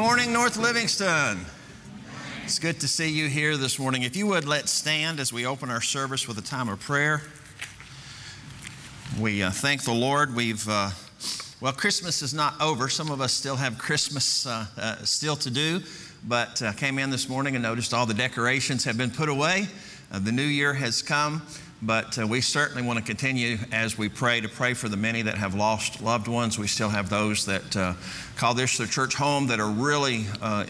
Good morning, North Livingston. It's good to see you here this morning. If you would, let's stand as we open our service with a time of prayer. We uh, thank the Lord. We've, uh, well, Christmas is not over. Some of us still have Christmas uh, uh still to do, but uh, came in this morning and noticed all the decorations have been put away. Uh, the new year has come. But uh, we certainly want to continue as we pray to pray for the many that have lost loved ones. We still have those that uh, call this their church home that are really uh,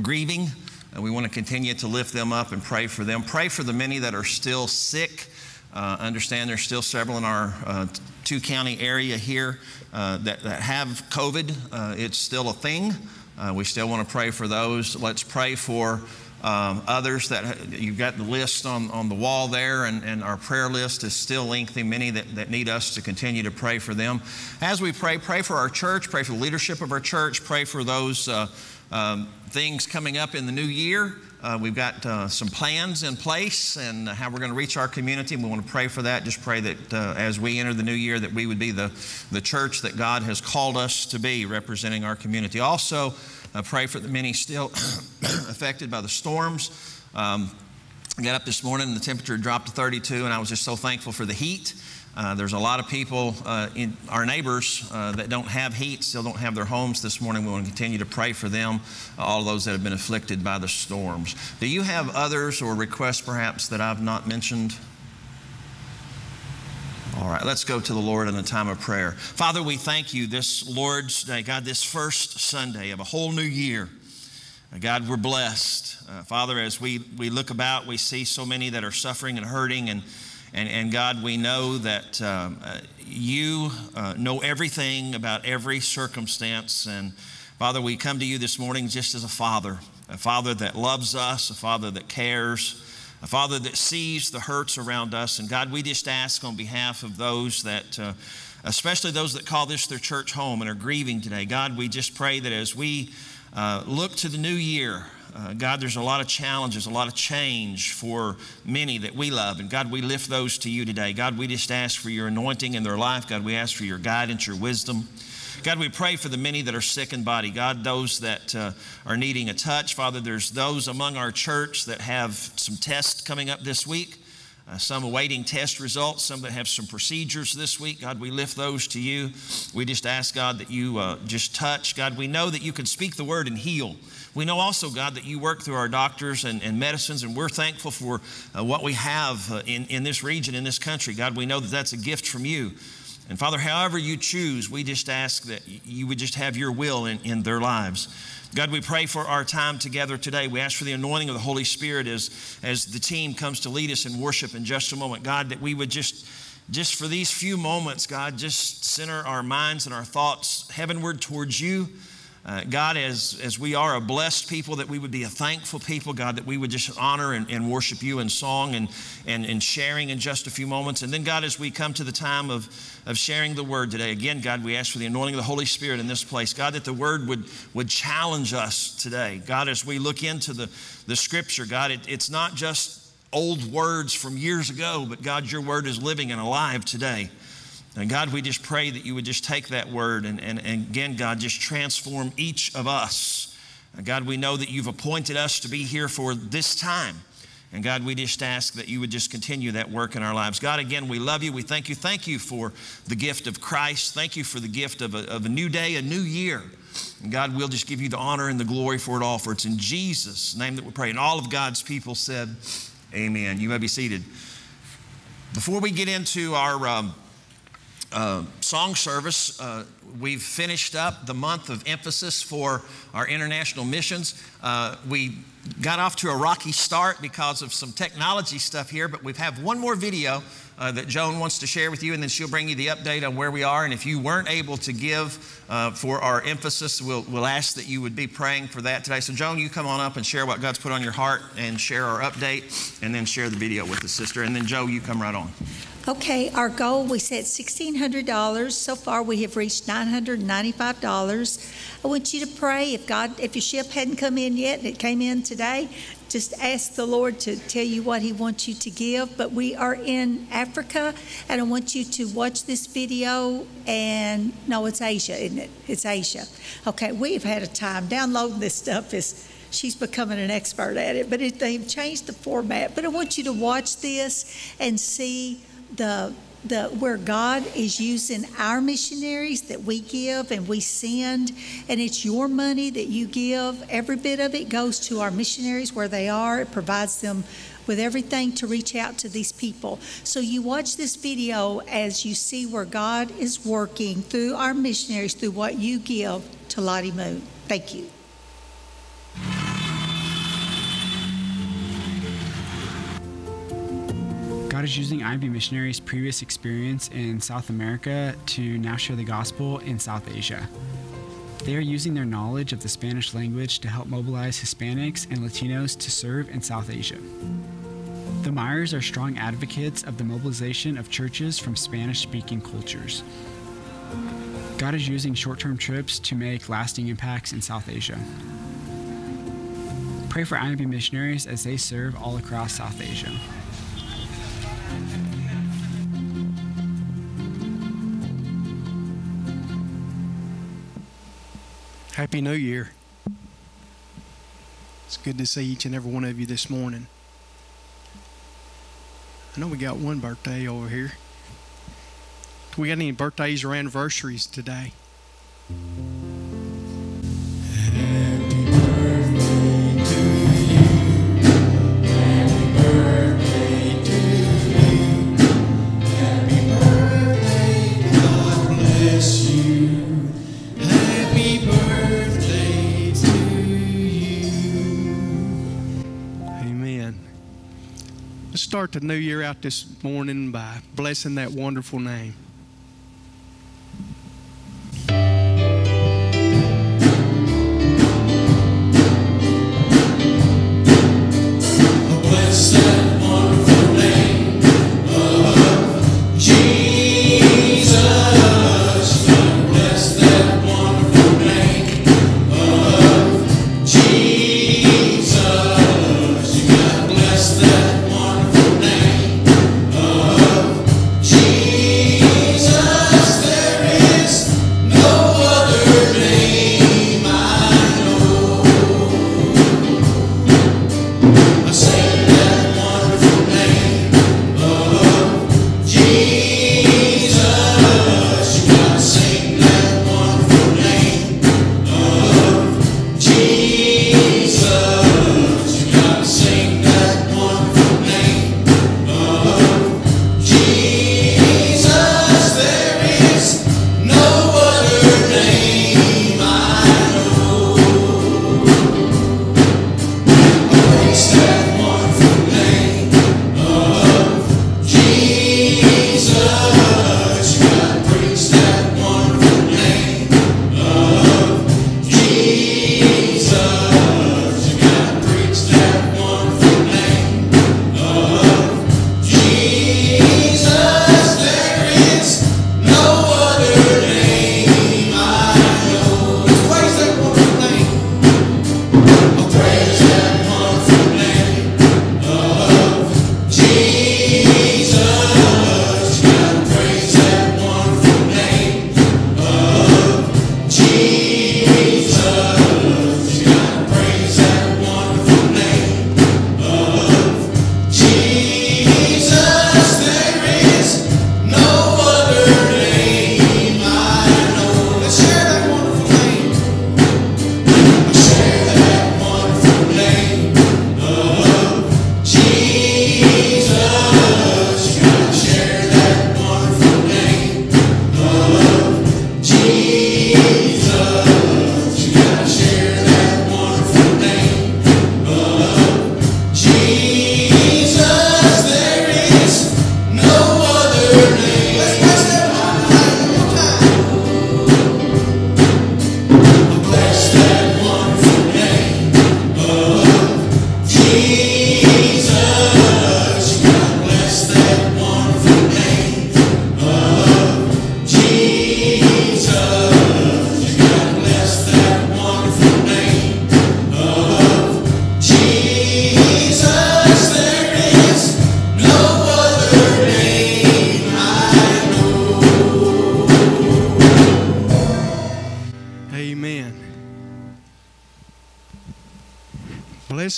grieving. And we want to continue to lift them up and pray for them. Pray for the many that are still sick. Uh, understand there's still several in our uh, two county area here uh, that, that have COVID. it's still a thing. we still want to pray for those. Let's pray for um, others that you've got the list on, on the wall there, and, and our prayer list is still lengthy. Many that, that need us to continue to pray for them. As we pray, pray for our church, pray for the leadership of our church, pray for those uh, um, things coming up in the new year. Uh, we've got uh, some plans in place and how we're going to reach our community. And we want to pray for that. Just pray that uh, as we enter the new year, that we would be the, the church that God has called us to be, representing our community. Also, I pray for the many still affected by the storms. Um, I got up this morning and the temperature dropped to 32, and I was just so thankful for the heat. Uh, there's a lot of people, uh, in our neighbors, uh, that don't have heat, still don't have their homes this morning. We want to continue to pray for them, all those that have been afflicted by the storms. Do you have others or requests perhaps that I've not mentioned? All right, let's go to the Lord in a time of prayer. Father, we thank you this Lord's Day, God, this first Sunday of a whole new year. Uh, God, we're blessed. Uh, Father, as we, we look about, we see so many that are suffering and hurting. And, and, and God, we know that um, uh, you uh, know everything about every circumstance. And Father, we come to you this morning just as a father, a father that loves us, a father that cares a Father that sees the hurts around us. And God, we just ask on behalf of those that, uh, especially those that call this their church home and are grieving today, God, we just pray that as we uh, look to the new year, uh, God, there's a lot of challenges, a lot of change for many that we love. And God, we lift those to you today. God, we just ask for your anointing in their life. God, we ask for your guidance, your wisdom. God, we pray for the many that are sick in body. God, those that uh, are needing a touch. Father, there's those among our church that have some tests coming up this week. Uh, some awaiting test results, some that have some procedures this week. God, we lift those to you. We just ask, God, that you uh, just touch. God, we know that you can speak the word and heal. We know also, God, that you work through our doctors and, and medicines, and we're thankful for uh, what we have uh, in, in this region, in this country. God, we know that that's a gift from you. And Father, however you choose, we just ask that you would just have your will in, in their lives. God, we pray for our time together today. We ask for the anointing of the Holy Spirit as, as the team comes to lead us in worship in just a moment. God, that we would just, just for these few moments, God, just center our minds and our thoughts heavenward towards you. Uh, God, as, as we are a blessed people, that we would be a thankful people, God, that we would just honor and, and worship you in song and, and, and sharing in just a few moments. And then, God, as we come to the time of, of sharing the word today, again, God, we ask for the anointing of the Holy Spirit in this place. God, that the word would, would challenge us today. God, as we look into the, the scripture, God, it, it's not just old words from years ago, but God, your word is living and alive today. And God, we just pray that you would just take that word and, and, and again, God, just transform each of us. And God, we know that you've appointed us to be here for this time. And God, we just ask that you would just continue that work in our lives. God, again, we love you. We thank you. Thank you for the gift of Christ. Thank you for the gift of a, of a new day, a new year. And God, we'll just give you the honor and the glory for it all. For it's in Jesus' name that we pray. And all of God's people said, Amen. You may be seated. Before we get into our. Um, uh, song service, uh, we've finished up the month of emphasis for our international missions. Uh, we got off to a rocky start because of some technology stuff here, but we have one more video uh, that Joan wants to share with you, and then she'll bring you the update on where we are. And if you weren't able to give uh, for our emphasis, we'll, we'll ask that you would be praying for that today. So, Joan, you come on up and share what God's put on your heart and share our update, and then share the video with the sister. And then, Joe, you come right on. Okay, our goal we set $1,600. So far, we have reached $995. I want you to pray if God, if your ship hadn't come in yet and it came in today, just ask the Lord to tell you what He wants you to give. But we are in Africa, and I want you to watch this video. And no, it's Asia, isn't it? It's Asia. Okay, we've had a time downloading this stuff. Is she's becoming an expert at it, but it, they've changed the format. But I want you to watch this and see the the where God is using our missionaries that we give and we send, and it's your money that you give. Every bit of it goes to our missionaries where they are. It provides them with everything to reach out to these people. So you watch this video as you see where God is working through our missionaries through what you give to Lottie Moon. Thank you. God is using IMB missionaries' previous experience in South America to now share the gospel in South Asia. They are using their knowledge of the Spanish language to help mobilize Hispanics and Latinos to serve in South Asia. The Myers are strong advocates of the mobilization of churches from Spanish speaking cultures. God is using short term trips to make lasting impacts in South Asia. Pray for IMB missionaries as they serve all across South Asia. Happy New Year. It's good to see each and every one of you this morning. I know we got one birthday over here. Do we got any birthdays or anniversaries today? Start the new year out this morning by blessing that wonderful name.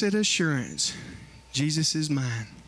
blessed assurance, Jesus is mine.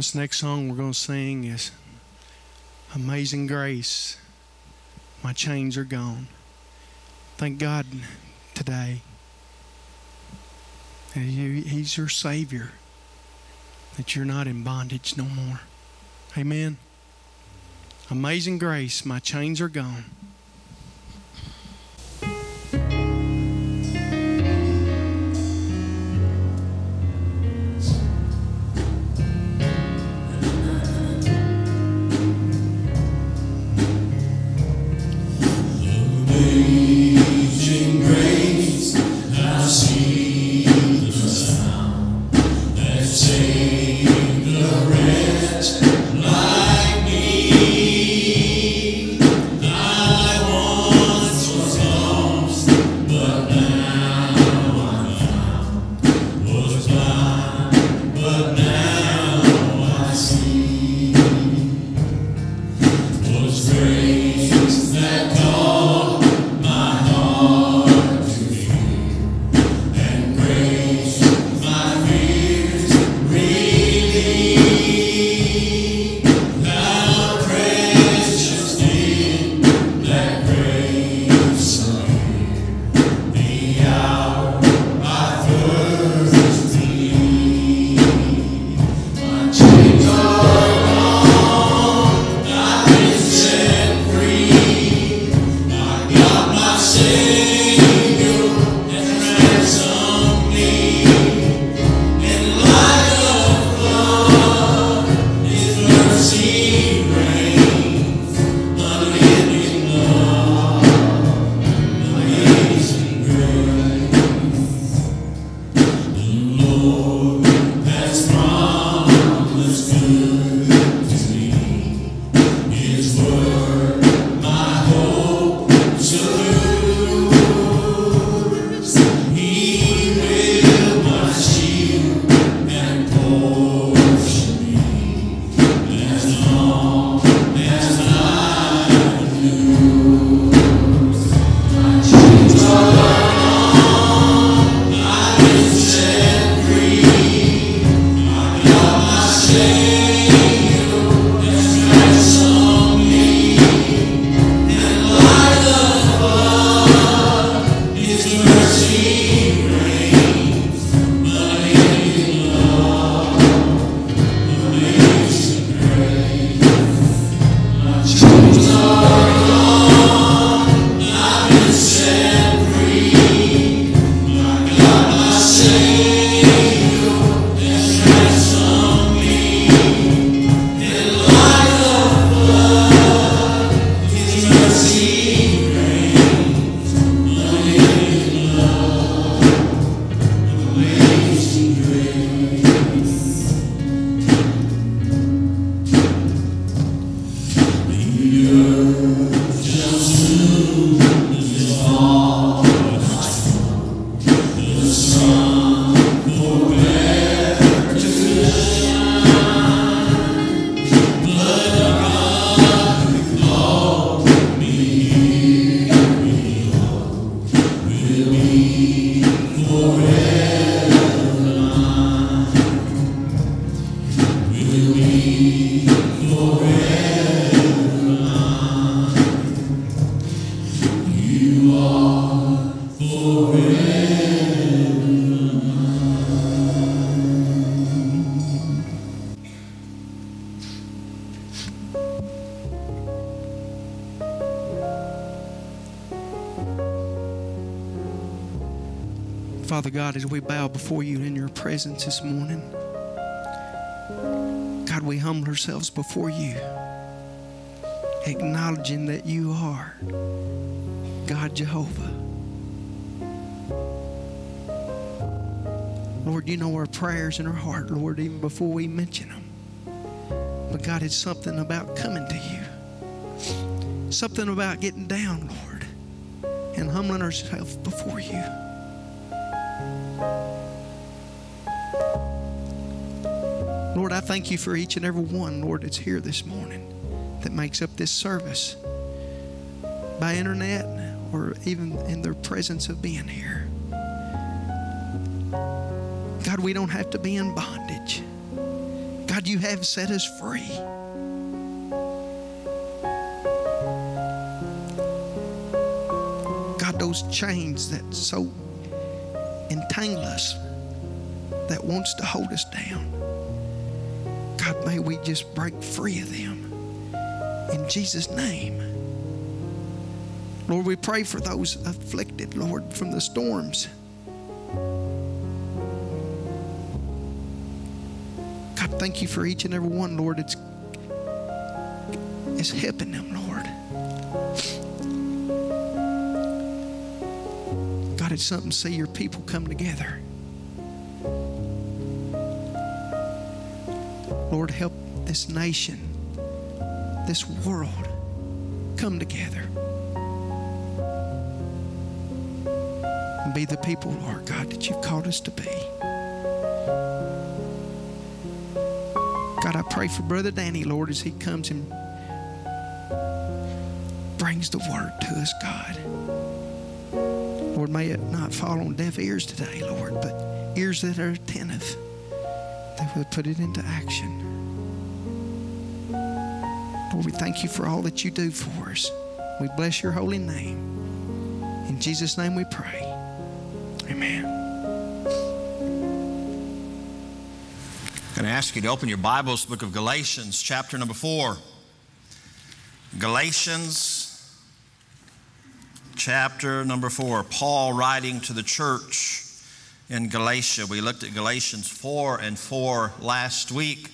this next song we're going to sing is Amazing Grace. My chains are gone. Thank God today. He's your Savior. That you're not in bondage no more. Amen. Amazing grace, my chains are gone. Before you in your presence this morning, God, we humble ourselves before you, acknowledging that you are God Jehovah. Lord, you know our prayers in our heart, Lord, even before we mention them. But God, it's something about coming to you, something about getting down, Lord, and humbling ourselves before you. I thank you for each and every one, Lord, that's here this morning that makes up this service by internet or even in their presence of being here. God, we don't have to be in bondage. God, you have set us free. God, those chains that so entangle us, that wants to hold us down. God, may we just break free of them. In Jesus' name. Lord, we pray for those afflicted, Lord, from the storms. God, thank you for each and every one, Lord. It's, it's helping them, Lord. God, it's something to see your people come together. Lord, help this nation, this world come together. And be the people, Lord God, that you've called us to be. God, I pray for Brother Danny, Lord, as he comes and brings the word to us, God. Lord, may it not fall on deaf ears today, Lord, but ears that are attentive, will put it into action. Lord, we thank you for all that you do for us. We bless your holy name. In Jesus' name we pray. Amen. I'm going to ask you to open your Bibles, book of Galatians, chapter number four. Galatians, chapter number four. Paul writing to the church in Galatia. We looked at Galatians 4 and 4 last week.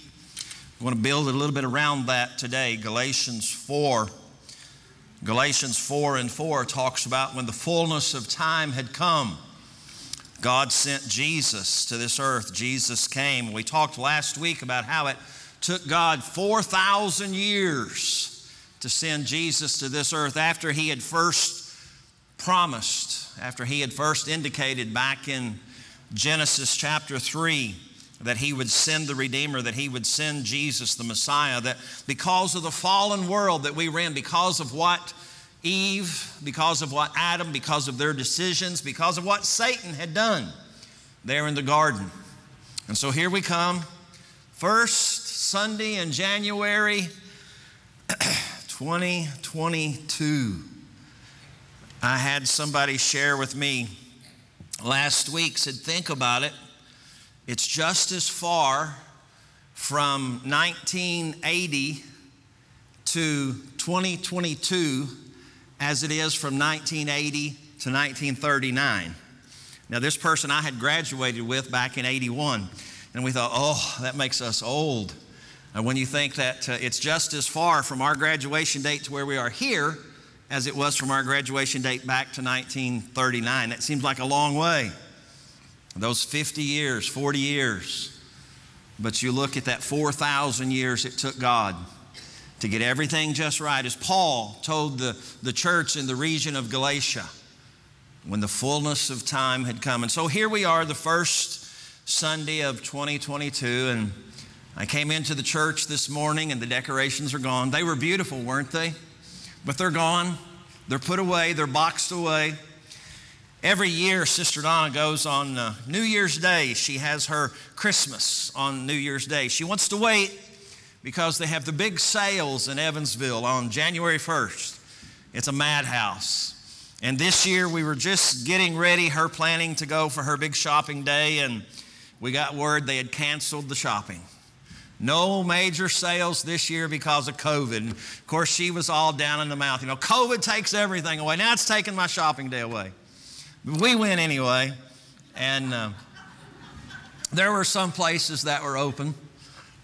I want to build a little bit around that today. Galatians 4. Galatians 4 and 4 talks about when the fullness of time had come. God sent Jesus to this earth. Jesus came. We talked last week about how it took God 4,000 years to send Jesus to this earth after he had first promised, after he had first indicated back in Genesis chapter 3 that he would send the Redeemer, that he would send Jesus the Messiah, that because of the fallen world that we in, because of what Eve, because of what Adam, because of their decisions, because of what Satan had done there in the garden. And so here we come, first Sunday in January 2022. I had somebody share with me last week, said, Think about it. It's just as far from 1980 to 2022 as it is from 1980 to 1939. Now, this person I had graduated with back in 81, and we thought, oh, that makes us old. And when you think that uh, it's just as far from our graduation date to where we are here as it was from our graduation date back to 1939, that seems like a long way. Those 50 years, 40 years. But you look at that 4,000 years it took God to get everything just right, as Paul told the, the church in the region of Galatia when the fullness of time had come. And so here we are, the first Sunday of 2022, and I came into the church this morning and the decorations are gone. They were beautiful, weren't they? But they're gone. They're put away, they're boxed away. Every year, Sister Donna goes on uh, New Year's Day. She has her Christmas on New Year's Day. She wants to wait because they have the big sales in Evansville on January 1st. It's a madhouse. And this year we were just getting ready, her planning to go for her big shopping day, and we got word they had canceled the shopping. No major sales this year because of COVID. And of course, she was all down in the mouth. You know, COVID takes everything away. Now it's taking my shopping day away. But we went anyway. And uh, there were some places that were open,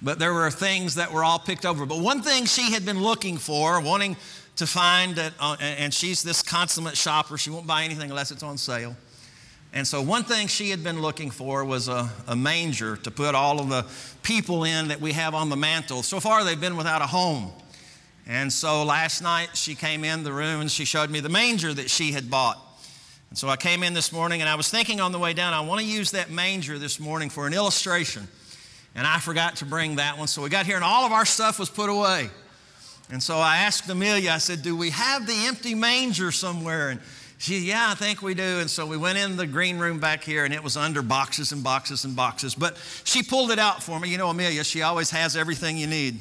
but there were things that were all picked over. But one thing she had been looking for, wanting to find, that, uh, and she's this consummate shopper, she won't buy anything unless it's on sale. And so, one thing she had been looking for was a, a, manger to put all of the people in that we have on the mantle. So far, they've been without a home. And so, last night, she came in the room and she showed me the manger that she had bought. And so, I came in this morning and I was thinking on the way down, I want to use that manger this morning for an illustration. And I forgot to bring that one. So, we got here and all of our stuff was put away. And so, I asked Amelia, I said, Do we have the empty manger somewhere? And she, said, yeah, I think we do. And so we went in the green room back here, and it was under boxes and boxes and boxes. But she pulled it out for me. You know, Amelia, she always has everything you need.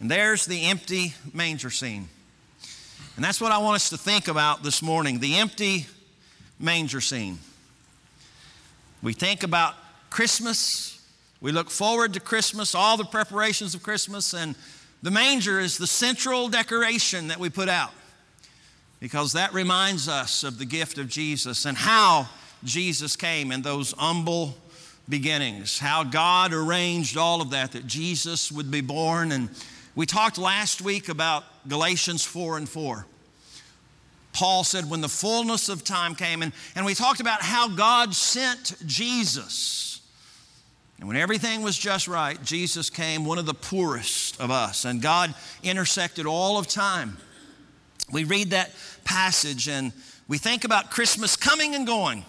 And there's the empty manger scene. And that's what I want us to think about this morning the empty manger scene. We think about Christmas, we look forward to Christmas, all the preparations of Christmas, and the manger is the central decoration that we put out because that reminds us of the gift of Jesus and how Jesus came in those humble beginnings, how God arranged all of that, that Jesus would be born. And we talked last week about Galatians 4 and 4. Paul said, when the fullness of time came, and, and we talked about how God sent Jesus. And when everything was just right, Jesus came, one of the poorest of us, and God intersected all of time we read that passage and we think about Christmas coming and going.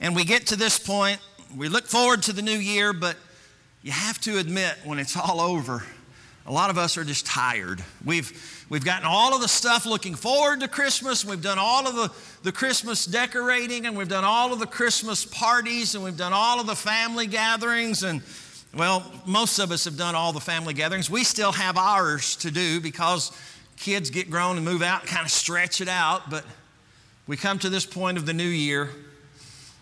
And we get to this point, we look forward to the new year, but you have to admit when it's all over, a lot of us are just tired. We've, we've gotten all of the stuff looking forward to Christmas. We've done all of the, the Christmas decorating, and we've done all of the Christmas parties, and we've done all of the family gatherings. And, well, most of us have done all the family gatherings. We still have ours to do because kids get grown and move out, and kind of stretch it out. But we come to this point of the new year,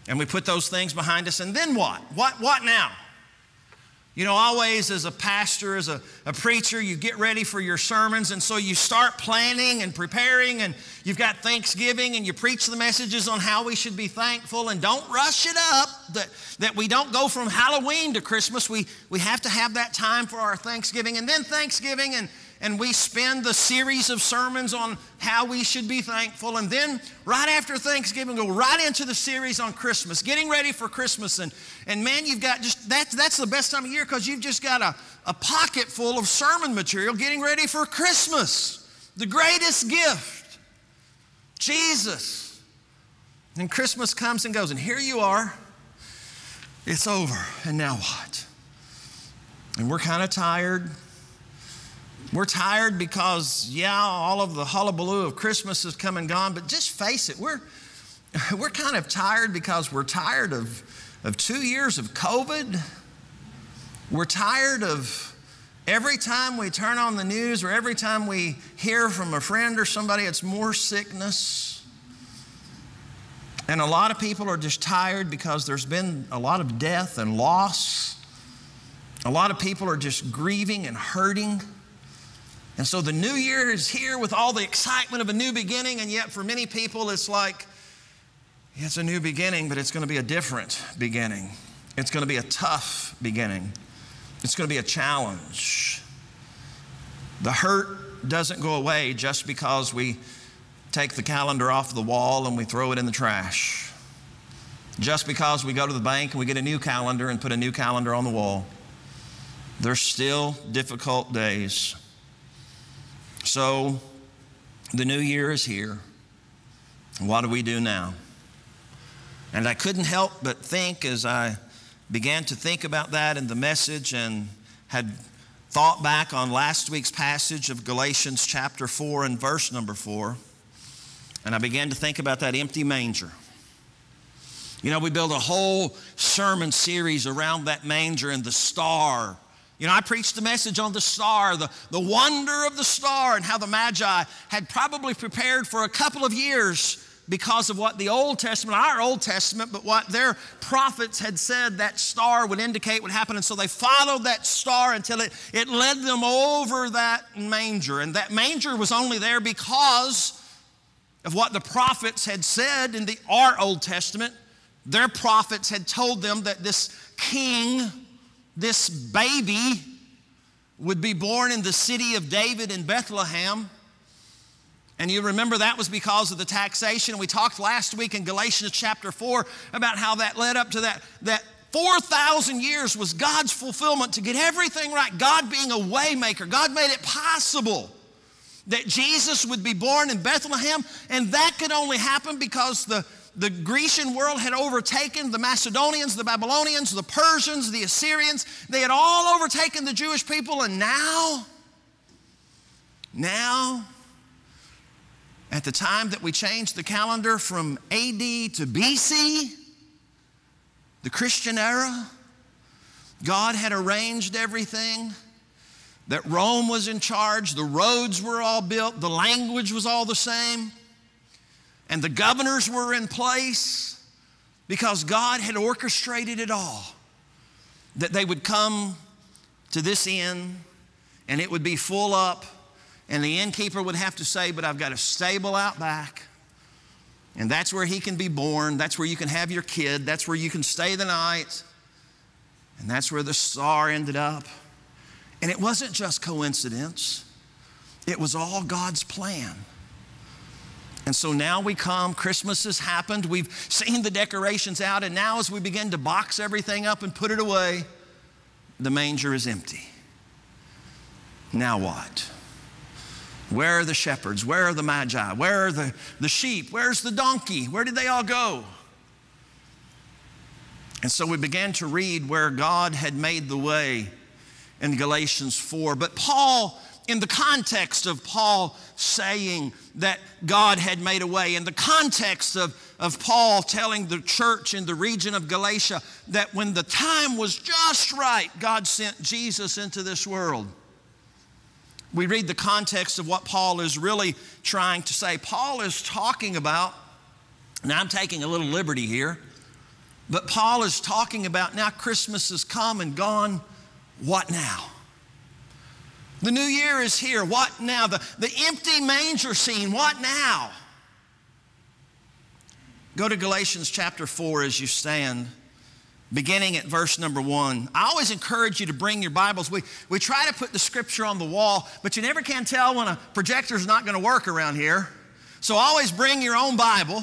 and we put those things behind us. And then what? What, what now? You know, always as a pastor, as a, a preacher, you get ready for your sermons, and so you start planning and preparing, and you've got Thanksgiving, and you preach the messages on how we should be thankful, and don't rush it up that, that we don't go from Halloween to Christmas. We, we have to have that time for our Thanksgiving, and then Thanksgiving, and and we spend the series of sermons on how we should be thankful. And then right after Thanksgiving, go right into the series on Christmas, getting ready for Christmas. And, and man, you've got just, that, that's the best time of year because you've just got a, a pocket full of sermon material getting ready for Christmas, the greatest gift, Jesus. And Christmas comes and goes, and here you are. It's over. And now what? And we're kind of tired. We're tired because, yeah, all of the hullabaloo of Christmas has come and gone, but just face it, we're, we're kind of tired because we're tired of, of two years of COVID. We're tired of every time we turn on the news or every time we hear from a friend or somebody, it's more sickness. And a lot of people are just tired because there's been a lot of death and loss. A lot of people are just grieving and hurting. And so the new year is here with all the excitement of a new beginning, and yet for many people, it's like, it's a new beginning, but it's going to be a different beginning. It's going to be a tough beginning. It's going to be a challenge. The hurt doesn't go away just because we take the calendar off the wall and we throw it in the trash. Just because we go to the bank and we get a new calendar and put a new calendar on the wall. There's still difficult days. So the new year is here. What do we do now? And I couldn't help but think as I began to think about that in the message and had thought back on last week's passage of Galatians chapter 4 and verse number 4. And I began to think about that empty manger. You know, we built a whole sermon series around that manger and the star you know, I preached the message on the star, the, the wonder of the star, and how the Magi had probably prepared for a couple of years because of what the Old Testament, our Old Testament, but what their prophets had said that star would indicate would happen. And so they followed that star until it, it led them over that manger. And that manger was only there because of what the prophets had said in the our Old Testament. Their prophets had told them that this king this baby would be born in the city of David in Bethlehem. And you remember that was because of the taxation. We talked last week in Galatians chapter 4 about how that led up to that, that 4,000 years was God's fulfillment to get everything right. God being a waymaker, God made it possible that Jesus would be born in Bethlehem. And that could only happen because the the Grecian world had overtaken the Macedonians, the Babylonians, the Persians, the Assyrians. They had all overtaken the Jewish people, and now, now, at the time that we changed the calendar from AD to BC, the Christian era, God had arranged everything. That Rome was in charge, the roads were all built, the language was all the same and the governors were in place because God had orchestrated it all. That they would come to this inn and it would be full up, and the innkeeper would have to say, But I've got a stable out back. And that's where he can be born. That's where you can have your kid. That's where you can stay the night. And that's where the star ended up. And it wasn't just coincidence, it was all God's plan. And so now we come, Christmas has happened, we've seen the decorations out, and now as we begin to box everything up and put it away, the manger is empty. Now what? Where are the shepherds? Where are the magi? Where are the, the sheep? Where's the donkey? Where did they all go? And so we began to read where God had made the way in Galatians 4. But Paul, in the context of Paul saying that God had made a way, in the context of, of Paul telling the church in the region of Galatia that when the time was just right, God sent Jesus into this world. We read the context of what Paul is really trying to say. Paul is talking about, now I'm taking a little liberty here, but Paul is talking about now Christmas has come and gone. What now? The new year is here. What now? The, the empty manger scene. What now? Go to Galatians chapter 4 as you stand, beginning at verse number 1. I always encourage you to bring your Bibles. We, we try to put the scripture on the wall, but you never can tell when a projector's not going to work around here. So always bring your own Bible.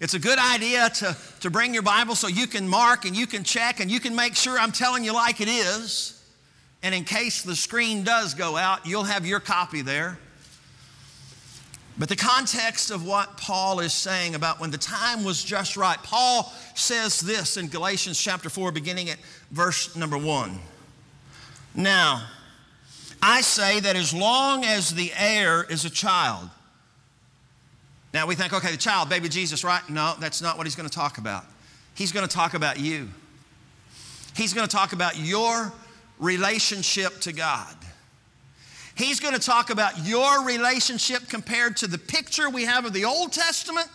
It's a good idea to, to bring your Bible so you can mark and you can check and you can make sure I'm telling you like it is. And in case the screen does go out, you'll have your copy there. But the context of what Paul is saying about when the time was just right, Paul says this in Galatians chapter 4, beginning at verse number 1. Now, I say that as long as the heir is a child, now we think, okay, the child, baby Jesus, right? No, that's not what he's going to talk about. He's going to talk about you. He's going to talk about your relationship to God. He's going to talk about your relationship compared to the picture we have of the Old Testament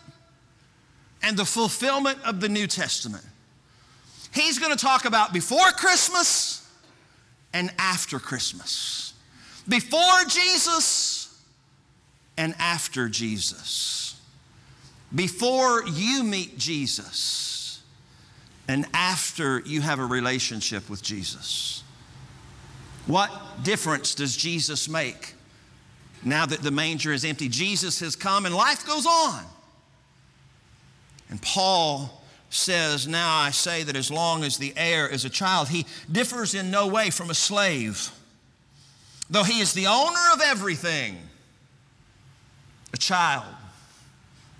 and the fulfillment of the New Testament. He's going to talk about before Christmas and after Christmas. Before Jesus and after Jesus. Before you meet Jesus and after you have a relationship with Jesus. What difference does Jesus make now that the manger is empty? Jesus has come and life goes on. And Paul says, Now I say that as long as the heir is a child, he differs in no way from a slave. Though he is the owner of everything, a child.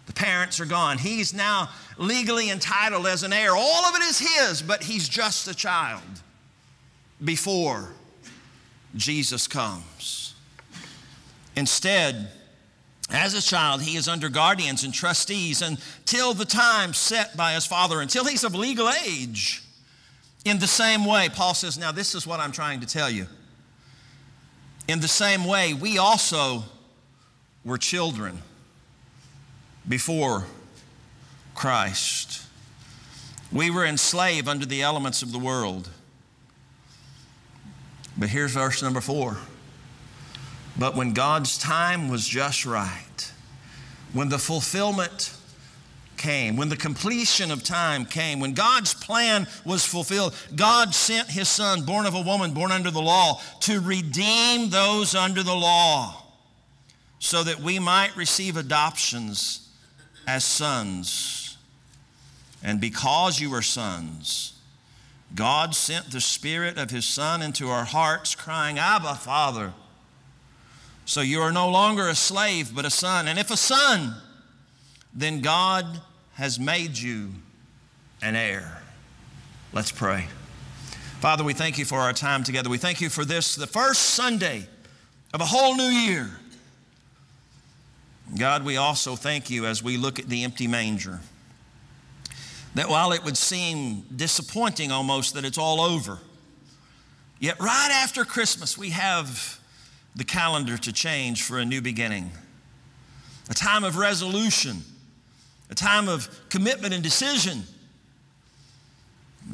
The parents are gone. He's now legally entitled as an heir. All of it is his, but he's just a child before Jesus comes. Instead, as a child, he is under guardians and trustees until the time set by his father, until he's of legal age. In the same way, Paul says, Now, this is what I'm trying to tell you. In the same way, we also were children before Christ. We were enslaved under the elements of the world. But here's verse number four. But when God's time was just right, when the fulfillment came, when the completion of time came, when God's plan was fulfilled, God sent His Son, born of a woman, born under the law, to redeem those under the law so that we might receive adoptions as sons. And because you are sons, God sent the Spirit of His Son into our hearts, crying, Abba, Father. So you are no longer a slave, but a son. And if a son, then God has made you an heir. Let's pray. Father, we thank you for our time together. We thank you for this, the first Sunday of a whole new year. God, we also thank you as we look at the empty manger that while it would seem disappointing almost that it's all over, yet right after Christmas we have the calendar to change for a new beginning, a time of resolution, a time of commitment and decision.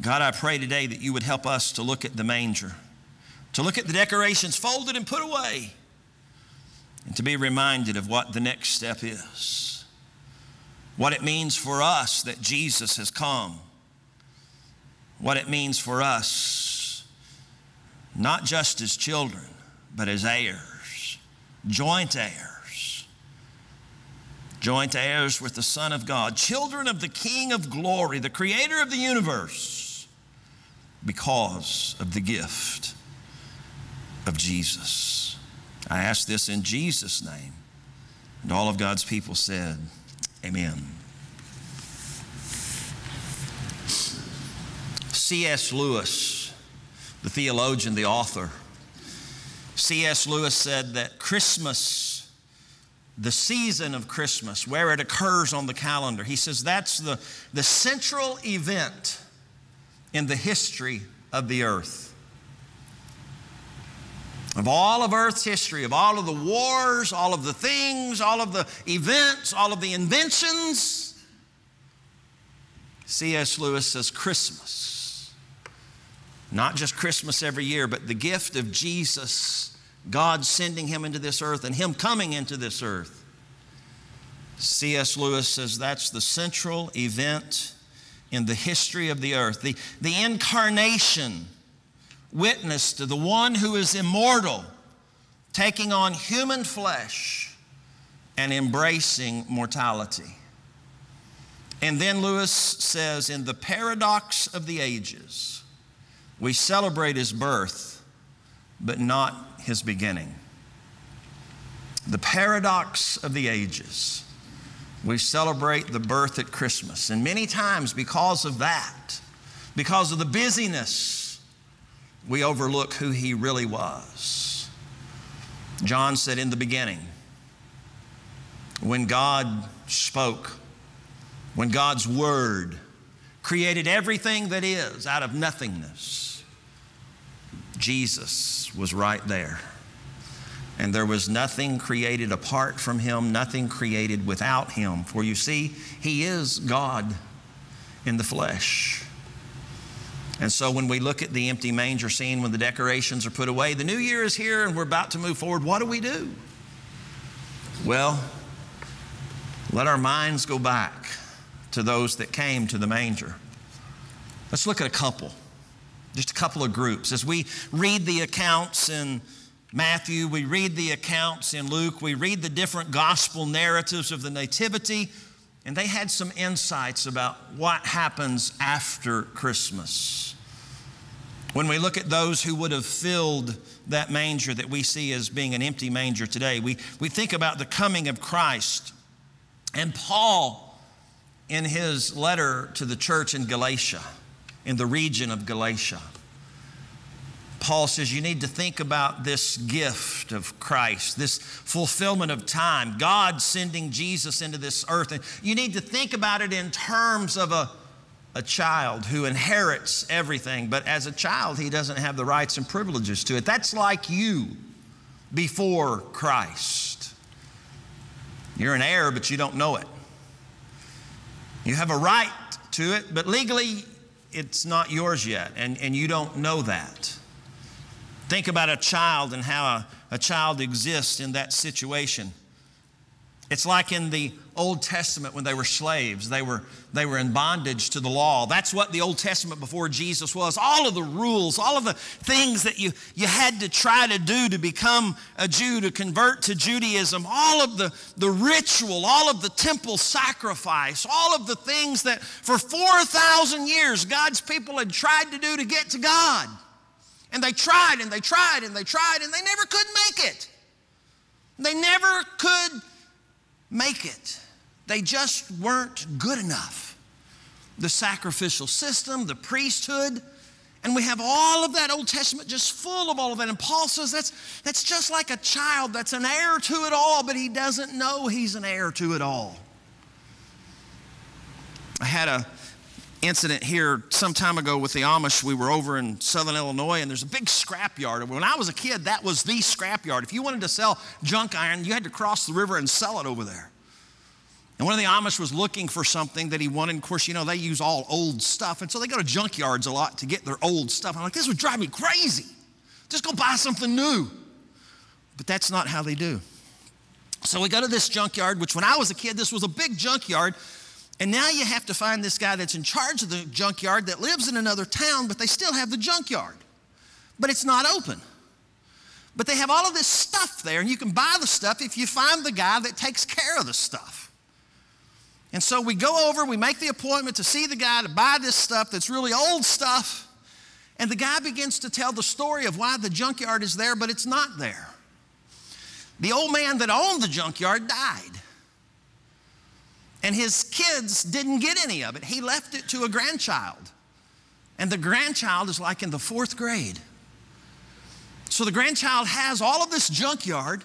God, I pray today that you would help us to look at the manger, to look at the decorations folded and put away, and to be reminded of what the next step is what it means for us that Jesus has come, what it means for us, not just as children, but as heirs, joint heirs, joint heirs with the Son of God, children of the King of glory, the creator of the universe, because of the gift of Jesus. I ask this in Jesus' name. And all of God's people said, Amen. C.S. Lewis the theologian, the author. C.S. Lewis said that Christmas, the season of Christmas, where it occurs on the calendar, he says that's the, the central event in the history of the earth. Of all of Earth's history, of all of the wars, all of the things, all of the events, all of the inventions, C.S. Lewis says Christmas. Not just Christmas every year, but the gift of Jesus, God sending him into this earth and him coming into this earth. C.S. Lewis says that's the central event in the history of the earth. The, the incarnation witness to the one who is immortal, taking on human flesh and embracing mortality. And then Lewis says, in the paradox of the ages, we celebrate his birth, but not his beginning. The paradox of the ages. We celebrate the birth at Christmas. And many times, because of that, because of the busyness, we overlook who he really was. John said, In the beginning, when God spoke, when God's Word created everything that is out of nothingness, Jesus was right there. And there was nothing created apart from Him, nothing created without Him. For you see, He is God in the flesh. And so when we look at the empty manger scene, when the decorations are put away, the new year is here and we're about to move forward. What do we do? Well, let our minds go back to those that came to the manger. Let's look at a couple, just a couple of groups. As we read the accounts in Matthew, we read the accounts in Luke, we read the different gospel narratives of the Nativity, and they had some insights about what happens after Christmas. When we look at those who would have filled that manger that we see as being an empty manger today, we, we think about the coming of Christ. And Paul, in his letter to the church in Galatia, in the region of Galatia, Paul says you need to think about this gift of Christ, this fulfillment of time, God sending Jesus into this earth. And you need to think about it in terms of a, a child who inherits everything, but as a child, he doesn't have the rights and privileges to it. That's like you before Christ. You're an heir, but you don't know it. You have a right to it, but legally, it's not yours yet, and, and you don't know that. Think about a child and how a, a child exists in that situation. It's like in the Old Testament when they were slaves, they were, they were in bondage to the law. That's what the Old Testament before Jesus was. All of the rules, all of the things that you, you had to try to do to become a Jew, to convert to Judaism, all of the, the ritual, all of the temple sacrifice, all of the things that for 4,000 years God's people had tried to do to get to God. And they tried and they tried and they tried and they never could make it. They never could make it. They just weren't good enough. The sacrificial system, the priesthood, and we have all of that Old Testament just full of all of that. And Paul says that's, that's just like a child that's an heir to it all, but he doesn't know he's an heir to it all. I had a incident here some time ago with the Amish. We were over in southern Illinois, and there's a big scrap yard. When I was a kid, that was the scrap yard. If you wanted to sell junk iron, you had to cross the river and sell it over there. And one of the Amish was looking for something that he wanted. Of course, you know, they use all old stuff. And so they go to junkyards a lot to get their old stuff. I'm like, this would drive me crazy. Just go buy something new. But that's not how they do. So we go to this junkyard, which when I was a kid, this was a big junkyard. And now you have to find this guy that's in charge of the junkyard that lives in another town, but they still have the junkyard. But it's not open. But they have all of this stuff there, and you can buy the stuff if you find the guy that takes care of the stuff. And so we go over, we make the appointment to see the guy to buy this stuff that's really old stuff. And the guy begins to tell the story of why the junkyard is there, but it's not there. The old man that owned the junkyard died. And his kids didn't get any of it. He left it to a grandchild. And the grandchild is like in the fourth grade. So the grandchild has all of this junkyard.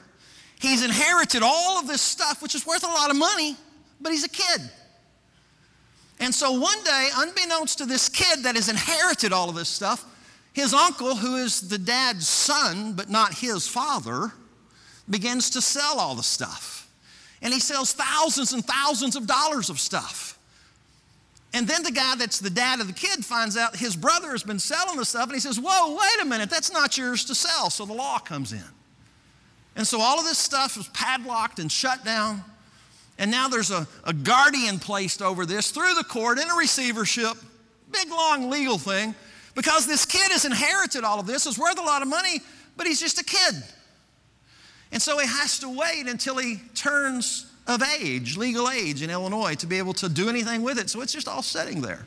He's inherited all of this stuff, which is worth a lot of money, but he's a kid. And so one day, unbeknownst to this kid that has inherited all of this stuff, his uncle, who is the dad's son, but not his father, begins to sell all the stuff. And he sells thousands and thousands of dollars of stuff. And then the guy that's the dad of the kid finds out his brother has been selling the stuff, and he says, Whoa, wait a minute, that's not yours to sell. So the law comes in. And so all of this stuff is padlocked and shut down. And now there's a, a guardian placed over this through the court in a receivership, big long legal thing, because this kid has inherited all of this, is worth a lot of money, but he's just a kid. And so he has to wait until he turns of age, legal age in Illinois, to be able to do anything with it. So it's just all sitting there.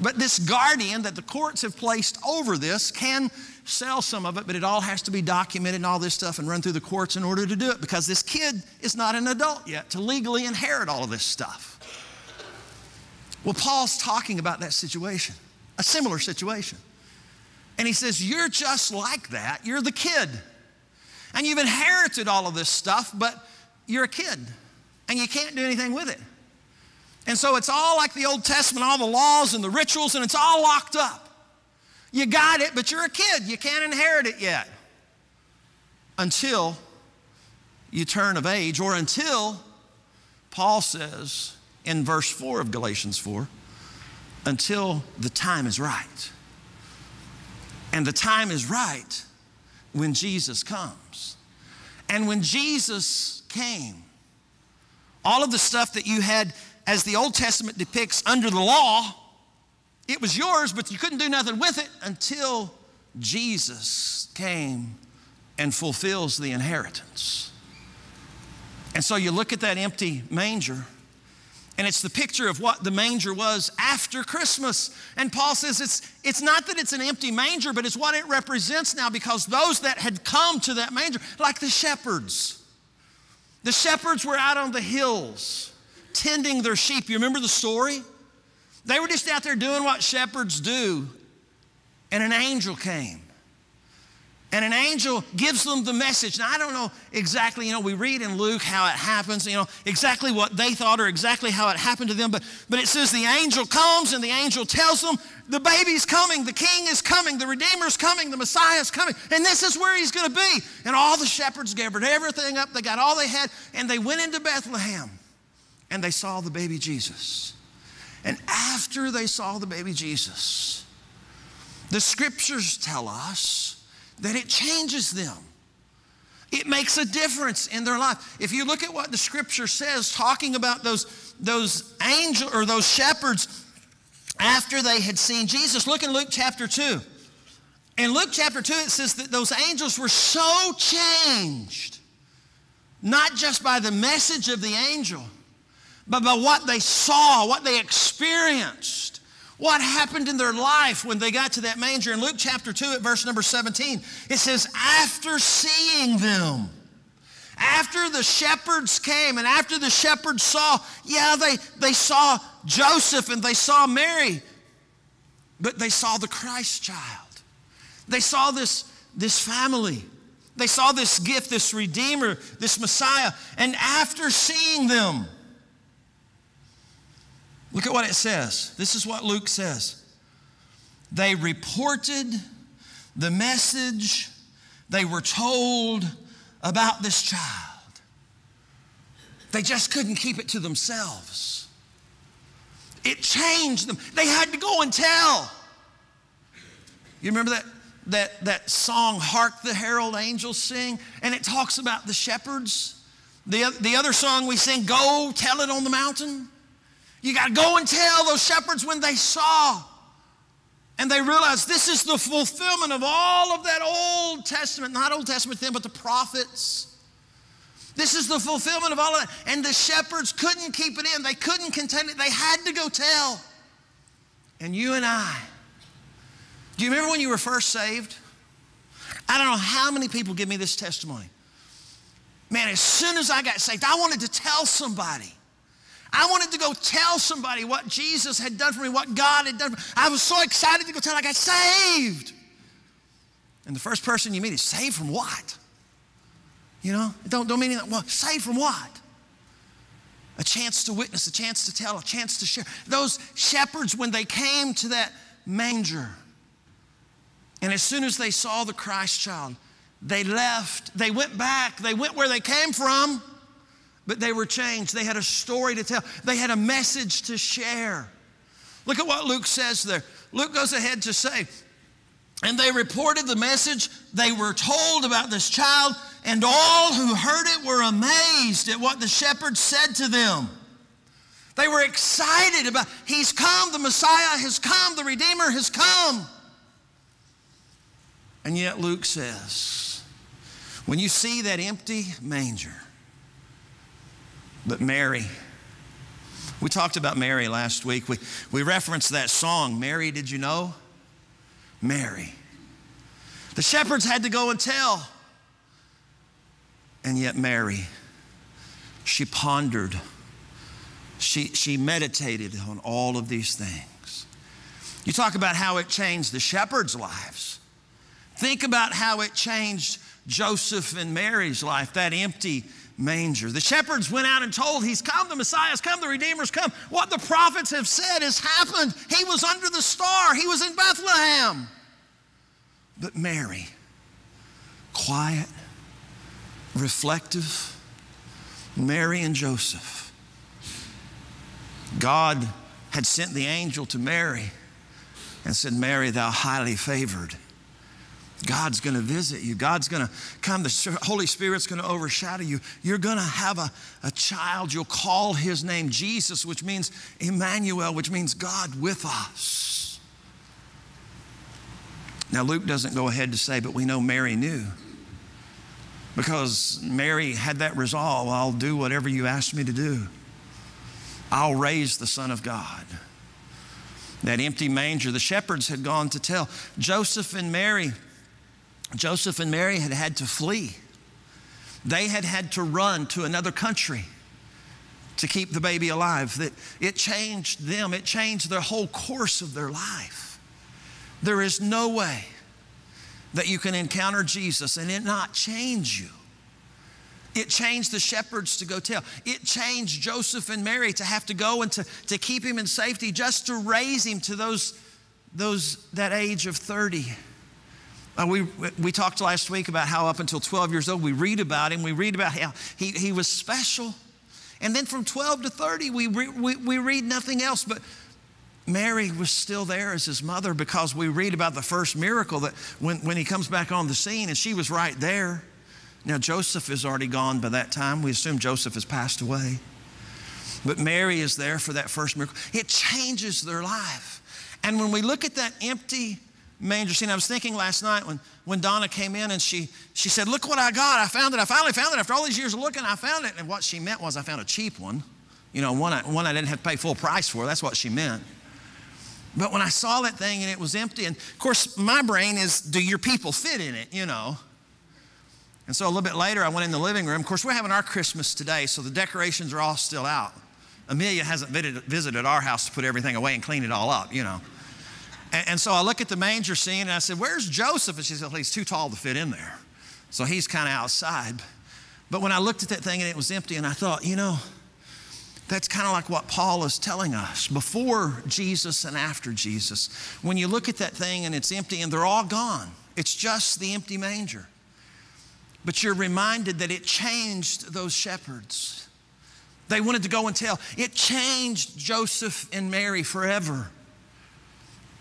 But this guardian that the courts have placed over this can sell some of it, but it all has to be documented and all this stuff and run through the courts in order to do it because this kid is not an adult yet to legally inherit all of this stuff. Well, Paul's talking about that situation, a similar situation. And he says, You're just like that. You're the kid. And you've inherited all of this stuff, but you're a kid and you can't do anything with it. And so it's all like the Old Testament, all the laws and the rituals, and it's all locked up. You got it, but you're a kid. You can't inherit it yet until you turn of age or until, Paul says in verse 4 of Galatians 4, until the time is right. And the time is right when Jesus comes. And when Jesus came, all of the stuff that you had, as the Old Testament depicts, under the law, it was yours, but you couldn't do nothing with it until Jesus came and fulfills the inheritance. And so you look at that empty manger, and it's the picture of what the manger was after Christmas. And Paul says it's, it's not that it's an empty manger, but it's what it represents now because those that had come to that manger, like the shepherds, the shepherds were out on the hills tending their sheep. You remember the story? They were just out there doing what shepherds do, and an angel came. And an angel gives them the message. Now, I don't know exactly, you know, we read in Luke how it happens, you know, exactly what they thought or exactly how it happened to them, but, but it says the angel comes and the angel tells them the baby's coming, the king is coming, the redeemer's coming, the messiah's coming, and this is where he's going to be. And all the shepherds gathered everything up, they got all they had, and they went into Bethlehem and they saw the baby Jesus. And after they saw the baby Jesus, the scriptures tell us that it changes them. It makes a difference in their life. If you look at what the scripture says, talking about those, those angels or those shepherds after they had seen Jesus, look in Luke chapter 2. In Luke chapter 2, it says that those angels were so changed, not just by the message of the angel, but by what they saw, what they experienced what happened in their life when they got to that manger. In Luke chapter 2 at verse number 17, it says, after seeing them, after the shepherds came and after the shepherds saw, yeah, they, they saw Joseph and they saw Mary, but they saw the Christ child. They saw this, this family. They saw this gift, this Redeemer, this Messiah. And after seeing them, Look at what it says. This is what Luke says. They reported the message they were told about this child. They just couldn't keep it to themselves. It changed them. They had to go and tell. You remember that, that, that song, Hark the Herald Angels Sing? And it talks about the shepherds. The, the other song we sing, Go Tell It on the Mountain. You got to go and tell those shepherds when they saw. And they realized this is the fulfillment of all of that Old Testament, not Old Testament then, but the prophets. This is the fulfillment of all of that. And the shepherds couldn't keep it in, they couldn't contain it. They had to go tell. And you and I, do you remember when you were first saved? I don't know how many people give me this testimony. Man, as soon as I got saved, I wanted to tell somebody. I wanted to go tell somebody what Jesus had done for me, what God had done for me. I was so excited to go tell. I got saved. And the first person you meet is saved from what? You know, don't, don't mean anything. Well, saved from what? A chance to witness, a chance to tell, a chance to share. Those shepherds, when they came to that manger, and as soon as they saw the Christ child, they left, they went back, they went where they came from, but they were changed. They had a story to tell, they had a message to share. Look at what Luke says there. Luke goes ahead to say, and they reported the message they were told about this child, and all who heard it were amazed at what the shepherds said to them. They were excited about, He's come, the Messiah has come, the Redeemer has come. And yet Luke says, when you see that empty manger, but Mary, we talked about Mary last week. We, we referenced that song, Mary, did you know? Mary. The shepherds had to go and tell. And yet, Mary, she pondered, she, she meditated on all of these things. You talk about how it changed the shepherds' lives. Think about how it changed Joseph and Mary's life, that empty manger. The shepherds went out and told, He's come, the Messiah's come, the Redeemer's come. What the prophets have said has happened. He was under the star, He was in Bethlehem. But Mary, quiet, reflective, Mary and Joseph. God had sent the angel to Mary and said, Mary, thou highly favored. God's going to visit you. God's going to come. The Holy Spirit's going to overshadow you. You're going to have a, a child. You'll call his name Jesus, which means Emmanuel, which means God with us. Now, Luke doesn't go ahead to say, but we know Mary knew. Because Mary had that resolve I'll do whatever you ask me to do, I'll raise the Son of God. That empty manger, the shepherds had gone to tell. Joseph and Mary Joseph and Mary had had to flee. They had had to run to another country to keep the baby alive. That it changed them, it changed their whole course of their life. There is no way that you can encounter Jesus and it not change you. It changed the shepherds to go tell. It changed Joseph and Mary to have to go and to, to keep him in safety, just to raise him to those, those that age of 30. Uh, we, we talked last week about how up until 12 years old, we read about him. We read about how he, he was special. And then from 12 to 30, we, re, we, we read nothing else. But Mary was still there as his mother because we read about the first miracle that when, when he comes back on the scene and she was right there. Now, Joseph is already gone by that time. We assume Joseph has passed away. But Mary is there for that first miracle. It changes their life. And when we look at that empty manger scene. I was thinking last night when, when Donna came in and she, she said, Look what I got. I found it. I finally found it. After all these years of looking, I found it. And what she meant was, I found a cheap one. You know, one I, one I didn't have to pay full price for. That's what she meant. But when I saw that thing and it was empty, and of course, my brain is, Do your people fit in it? You know. And so a little bit later, I went in the living room. Of course, we're having our Christmas today, so the decorations are all still out. Amelia hasn't visited our house to put everything away and clean it all up, you know. And, and so I look at the manger scene and I said, Where's Joseph? And she said, well, He's too tall to fit in there. So he's kind of outside. But when I looked at that thing and it was empty, and I thought, you know, that's kind of like what Paul is telling us before Jesus and after Jesus. When you look at that thing and it's empty and they're all gone, it's just the empty manger. But you're reminded that it changed those shepherds. They wanted to go and tell. It changed Joseph and Mary forever.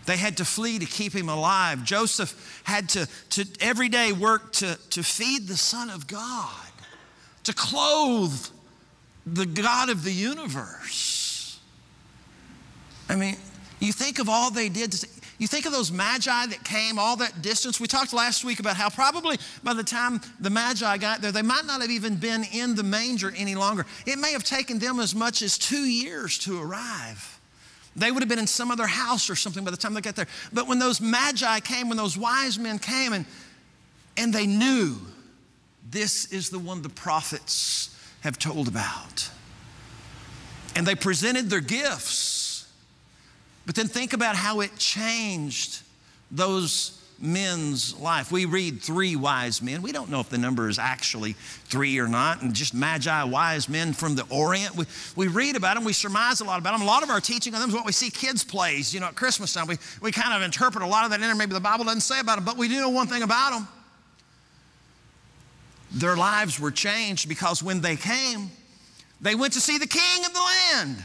They had to flee to keep him alive. Joseph had to, to every day work to, to feed the Son of God, to clothe the God of the universe. I mean, you think of all they did. To, you think of those magi that came all that distance. We talked last week about how probably by the time the magi got there, they might not have even been in the manger any longer. It may have taken them as much as two years to arrive. They would have been in some other house or something by the time they got there. But when those magi came, when those wise men came, and, and they knew this is the one the prophets have told about. And they presented their gifts. But then think about how it changed those men's life. We read three wise men. We don't know if the number is actually three or not, and just magi, wise men from the Orient. We, we read about them, we surmise a lot about them. A lot of our teaching on them is what we see kids' plays, you know, at Christmas time. We, we kind of interpret a lot of that in there. Maybe the Bible doesn't say about them, but we do know one thing about them. Their lives were changed because when they came, they went to see the king of the land.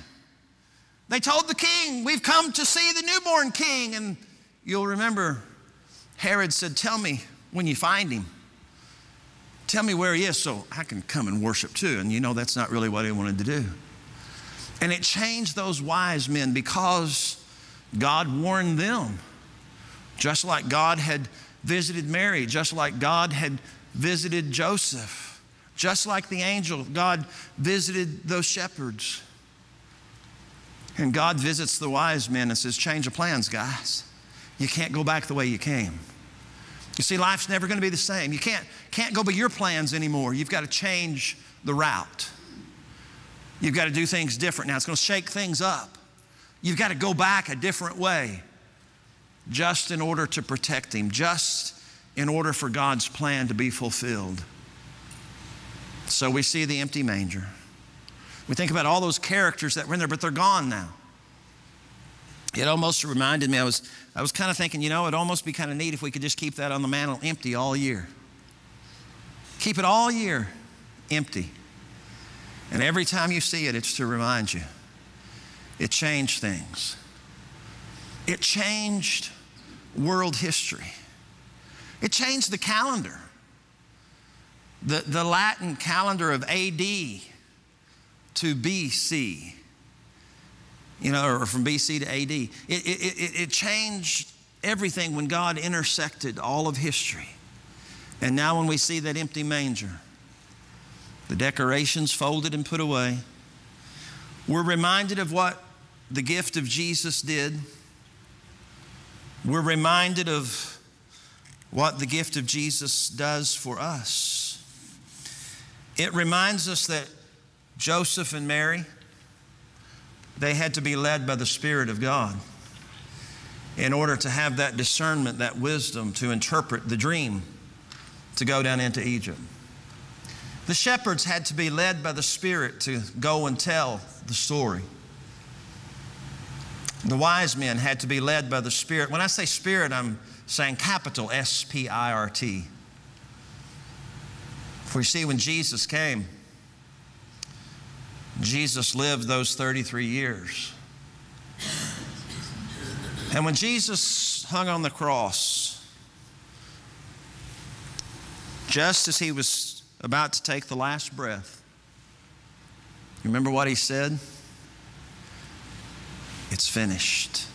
They told the king, We've come to see the newborn king. And you'll remember Herod said, Tell me when you find him. Tell me where he is so I can come and worship too. And you know that's not really what he wanted to do. And it changed those wise men because God warned them. Just like God had visited Mary, just like God had visited Joseph, just like the angel, God visited those shepherds. And God visits the wise men and says, Change of plans, guys. You can't go back the way you came. You see, life's never going to be the same. You can't, can't go by your plans anymore. You've got to change the route. You've got to do things different now. It's going to shake things up. You've got to go back a different way just in order to protect Him, just in order for God's plan to be fulfilled. So we see the empty manger. We think about all those characters that were in there, but they're gone now. It almost reminded me, I was, I was kind of thinking, you know, it'd almost be kind of neat if we could just keep that on the mantle empty all year. Keep it all year empty. And every time you see it, it's to remind you it changed things. It changed world history. It changed the calendar. The, the Latin calendar of AD to BC, you know, or from BC to AD. It, it, it, changed everything when God intersected all of history. And now, when we see that empty manger, the decorations folded and put away, we're reminded of what the gift of Jesus did. We're reminded of what the gift of Jesus does for us. It reminds us that Joseph and Mary, they had to be led by the Spirit of God in order to have that discernment, that wisdom to interpret the dream to go down into Egypt. The shepherds had to be led by the Spirit to go and tell the story. The wise men had to be led by the Spirit. When I say Spirit, I'm saying capital S P I R T. For you see, when Jesus came, Jesus lived those 33 years. And when Jesus hung on the cross, just as he was about to take the last breath, you remember what he said? It's finished.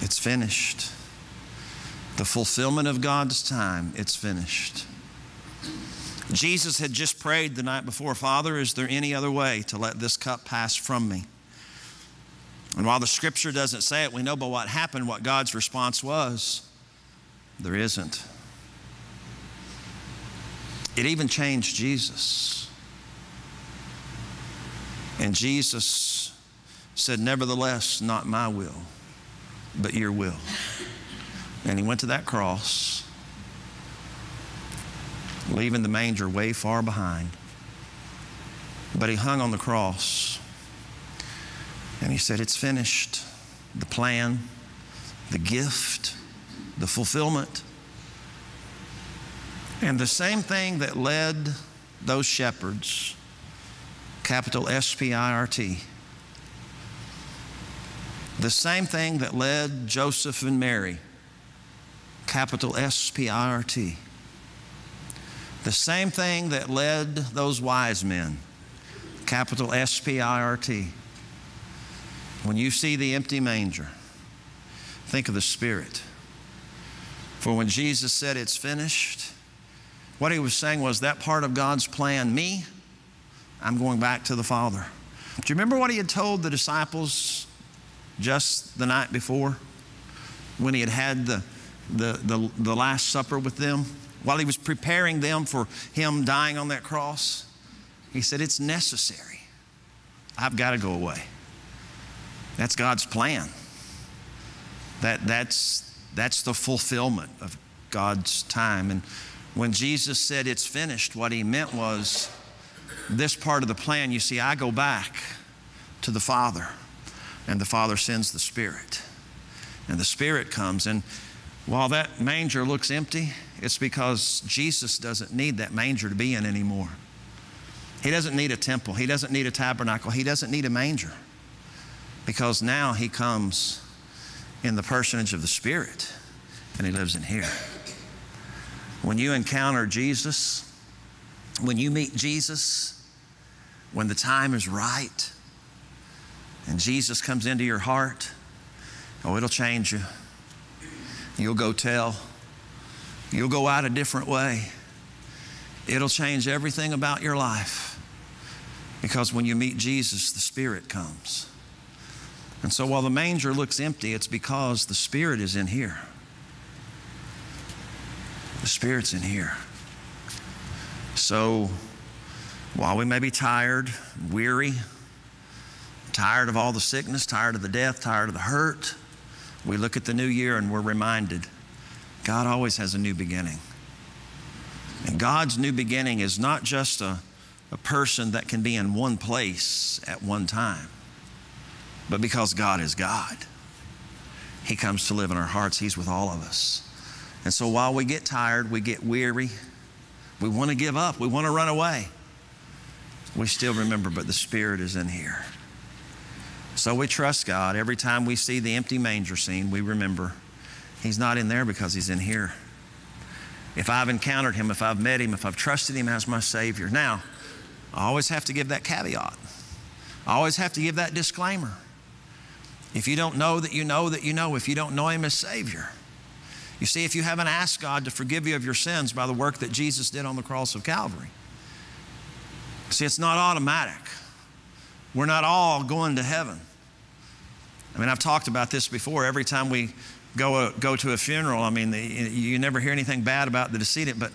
It's finished. The fulfillment of God's time, it's finished. Jesus had just prayed the night before Father, is there any other way to let this cup pass from me? And while the scripture doesn't say it, we know by what happened what God's response was. There isn't. It even changed Jesus. And Jesus said, Nevertheless, not my will, but your will. And he went to that cross, leaving the manger way far behind. But he hung on the cross and he said, It's finished. The plan, the gift, the fulfillment. And the same thing that led those shepherds, capital S P I R T, the same thing that led Joseph and Mary, capital S P I R T, the same thing that led those wise men, capital S P I R T. When you see the empty manger, think of the Spirit. For when Jesus said it's finished, what he was saying was that part of God's plan, me, I'm going back to the Father. Do you remember what he had told the disciples just the night before when he had had the, the, the, the Last Supper with them? While he was preparing them for him dying on that cross, he said, It's necessary. I've got to go away. That's God's plan. That, that's, that's the fulfillment of God's time. And when Jesus said it's finished, what he meant was this part of the plan. You see, I go back to the Father, and the Father sends the Spirit. And the Spirit comes. And while that manger looks empty, it's because Jesus doesn't need that manger to be in anymore. He doesn't need a temple, He doesn't need a tabernacle, He doesn't need a manger because now He comes in the personage of the Spirit and He lives in here. When you encounter Jesus, when you meet Jesus, when the time is right, and Jesus comes into your heart, oh, it'll change you. You'll go tell. You'll go out a different way. It'll change everything about your life. Because when you meet Jesus, the Spirit comes. And so while the manger looks empty, it's because the Spirit is in here. The Spirit's in here. So while we may be tired, weary, tired of all the sickness, tired of the death, tired of the hurt, we look at the new year and we're reminded God always has a new beginning. And God's new beginning is not just a, a person that can be in one place at one time, but because God is God, He comes to live in our hearts. He's with all of us. And so while we get tired, we get weary, we want to give up, we want to run away, we still remember, but the Spirit is in here. So we trust God. Every time we see the empty manger scene, we remember He's not in there because He's in here. If I've encountered Him, if I've met Him, if I've trusted Him as my Savior. Now, I always have to give that caveat. I always have to give that disclaimer. If you don't know that you know that you know, if you don't know Him as Savior, you see, if you haven't asked God to forgive you of your sins by the work that Jesus did on the cross of Calvary, see, it's not automatic. We're not all going to heaven. I mean, I've talked about this before. Every time we go, uh, go to a funeral, I mean, the, you never hear anything bad about the decedent, but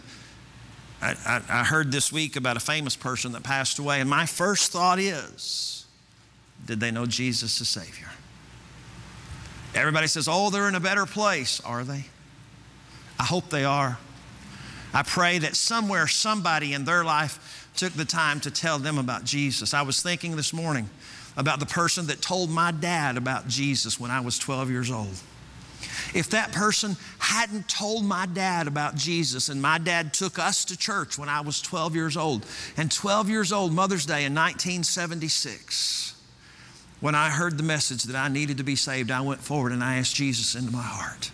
I, I, I heard this week about a famous person that passed away, and my first thought is did they know Jesus as Savior? Everybody says, oh, they're in a better place. Are they? I hope they are. I pray that somewhere, somebody in their life took the time to tell them about Jesus. I was thinking this morning about the person that told my dad about Jesus when I was 12 years old. If that person hadn't told my dad about Jesus, and my dad took us to church when I was 12 years old, and 12 years old, Mother's Day in 1976, when I heard the message that I needed to be saved, I went forward and I asked Jesus into my heart.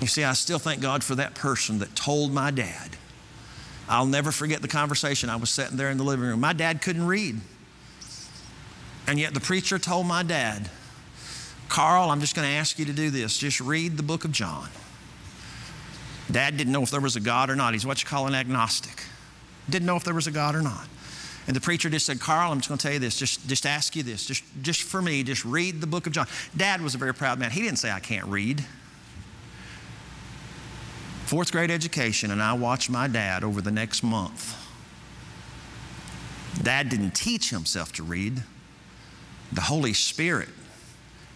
You see, I still thank God for that person that told my dad I'll never forget the conversation. I was sitting there in the living room. My dad couldn't read. And yet the preacher told my dad, Carl, I'm just going to ask you to do this. Just read the book of John. Dad didn't know if there was a God or not. He's what you call an agnostic. Didn't know if there was a God or not. And the preacher just said, Carl, I'm just going to tell you this. Just, just ask you this. Just, just for me, just read the book of John. Dad was a very proud man. He didn't say, I can't read fourth grade education, and I watched my dad over the next month. Dad didn't teach himself to read, the Holy Spirit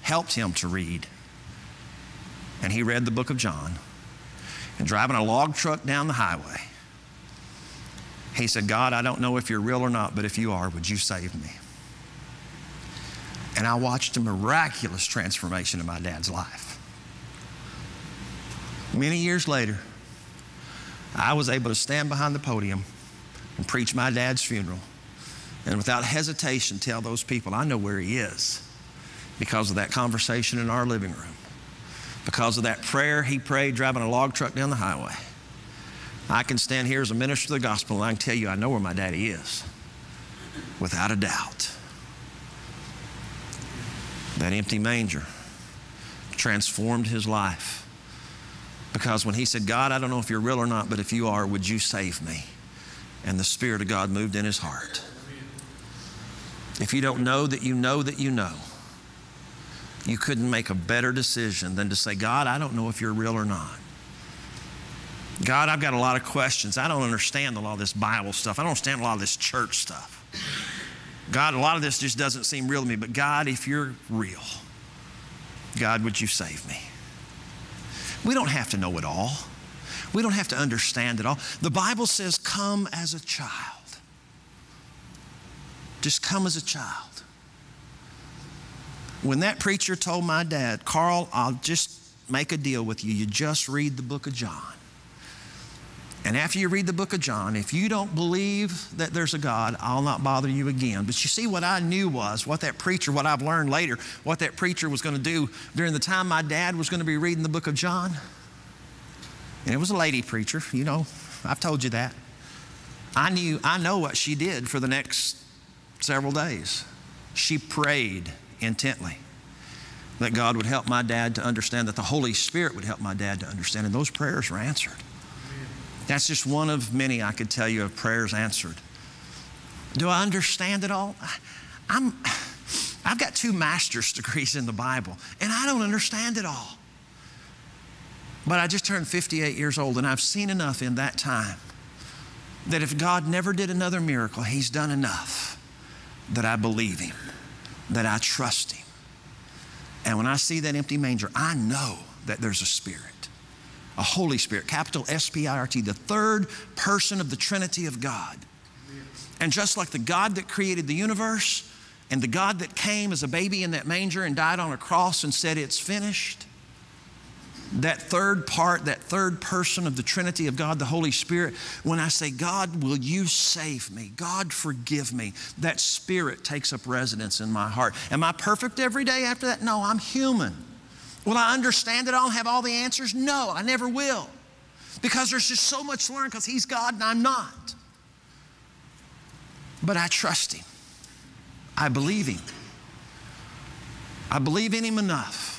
helped him to read. And he read the book of John. And driving a log truck down the highway, he said, God, I don't know if you're real or not, but if you are, would you save me? And I watched a miraculous transformation in my dad's life. Many years later, I was able to stand behind the podium and preach my dad's funeral and without hesitation tell those people, I know where he is because of that conversation in our living room, because of that prayer he prayed driving a log truck down the highway. I can stand here as a minister of the gospel and I can tell you I know where my daddy is without a doubt. That empty manger transformed his life. Because when he said, God, I don't know if you're real or not, but if you are, would you save me? And the Spirit of God moved in his heart. If you don't know that you know that you know, you couldn't make a better decision than to say, God, I don't know if you're real or not. God, I've got a lot of questions. I don't understand a lot of this Bible stuff. I don't understand a lot of this church stuff. God, a lot of this just doesn't seem real to me. But God, if you're real, God, would you save me? We don't have to know it all. We don't have to understand it all. The Bible says, come as a child. Just come as a child. When that preacher told my dad, Carl, I'll just make a deal with you. You just read the book of John. And after you read the book of John, if you don't believe that there's a God, I'll not bother you again. But you see, what I knew was what that preacher, what I've learned later, what that preacher was going to do during the time my dad was going to be reading the book of John. And it was a lady preacher, you know, I've told you that. I knew, I know what she did for the next several days. She prayed intently that God would help my dad to understand, that the Holy Spirit would help my dad to understand, and those prayers were answered. That's just one of many I could tell you of prayers answered. Do I understand it all? I'm, I've got two master's degrees in the Bible, and I don't understand it all. But I just turned 58 years old, and I've seen enough in that time that if God never did another miracle, He's done enough that I believe Him, that I trust Him. And when I see that empty manger, I know that there's a Spirit a Holy Spirit, capital S P I R T, the third person of the Trinity of God. And just like the God that created the universe and the God that came as a baby in that manger and died on a cross and said, It's finished, that third part, that third person of the Trinity of God, the Holy Spirit, when I say, God, will you save me? God, forgive me, that Spirit takes up residence in my heart. Am I perfect every day after that? No, I'm human. Will I understand it all, have all the answers? No, I never will. Because there's just so much to learn because He's God and I'm not. But I trust Him. I believe Him. I believe in Him enough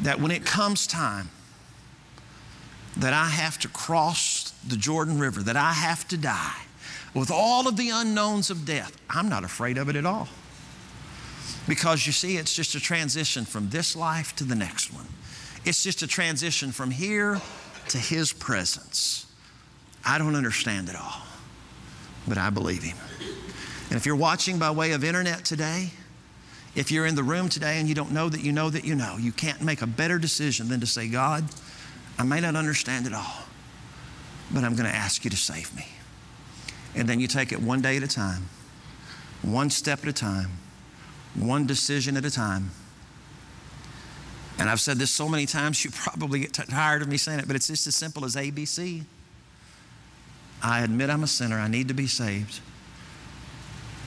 that when it comes time that I have to cross the Jordan River, that I have to die with all of the unknowns of death, I'm not afraid of it at all. Because you see, it's just a transition from this life to the next one. It's just a transition from here to His presence. I don't understand it all, but I believe Him. And if you're watching by way of internet today, if you're in the room today and you don't know that you know that you know, you can't make a better decision than to say, God, I may not understand it all, but I'm going to ask you to save me. And then you take it one day at a time, one step at a time one decision at a time. And I've said this so many times, you probably get tired of me saying it, but it's just as simple as ABC. I admit I'm a sinner. I need to be saved.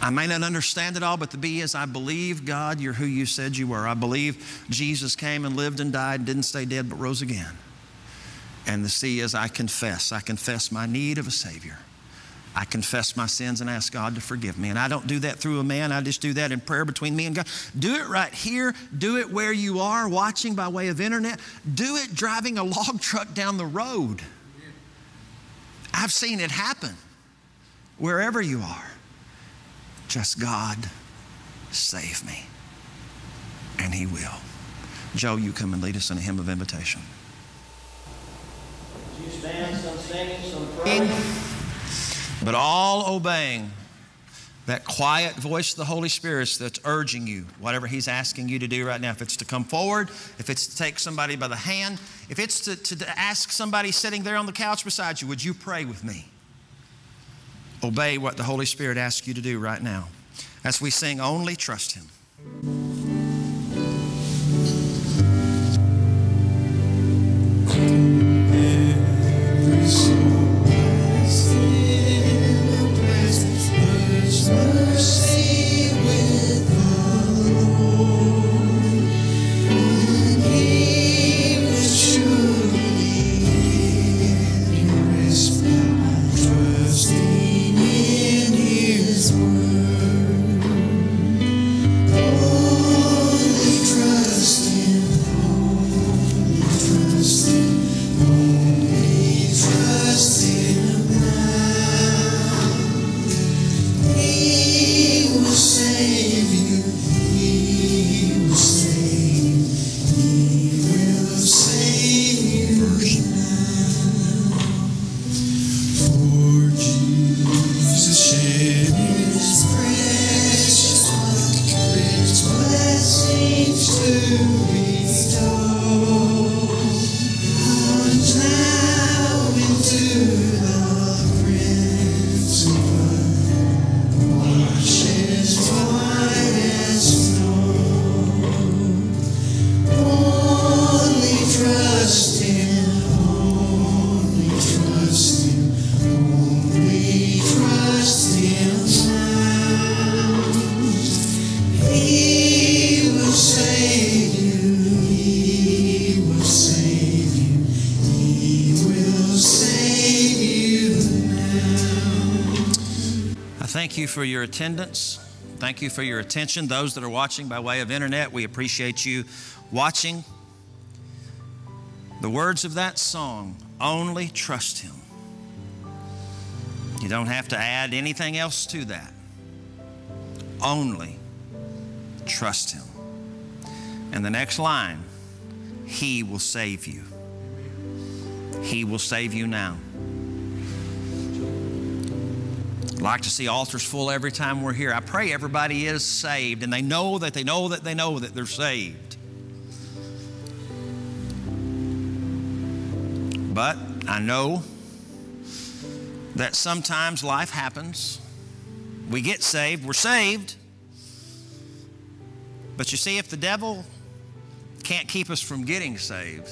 I may not understand it all, but the B is I believe, God, you're who you said you were. I believe Jesus came and lived and died, didn't stay dead, but rose again. And the C is I confess. I confess my need of a Savior. I confess my sins and ask God to forgive me. And I don't do that through a man, I just do that in prayer between me and God. Do it right here. Do it where you are, watching by way of internet. Do it driving a log truck down the road. I've seen it happen wherever you are. Just God, save me. And He will. Joe, you come and lead us in a hymn of invitation. You stand, some singing, some praying. but all obeying that quiet voice of the Holy Spirit that's urging you, whatever He's asking you to do right now. If it's to come forward, if it's to take somebody by the hand, if it's to, to ask somebody sitting there on the couch beside you, would you pray with me? Obey what the Holy Spirit asks you to do right now. As we sing, only trust Him. to your attendance. Thank you for your attention. Those that are watching by way of internet, we appreciate you watching. The words of that song only trust Him. You don't have to add anything else to that. Only trust Him. And the next line, He will save you. He will save you now. Like to see altars full every time we're here. I pray everybody is saved and they know that they know that they know that they're saved. But I know that sometimes life happens. We get saved, we're saved. But you see, if the devil can't keep us from getting saved,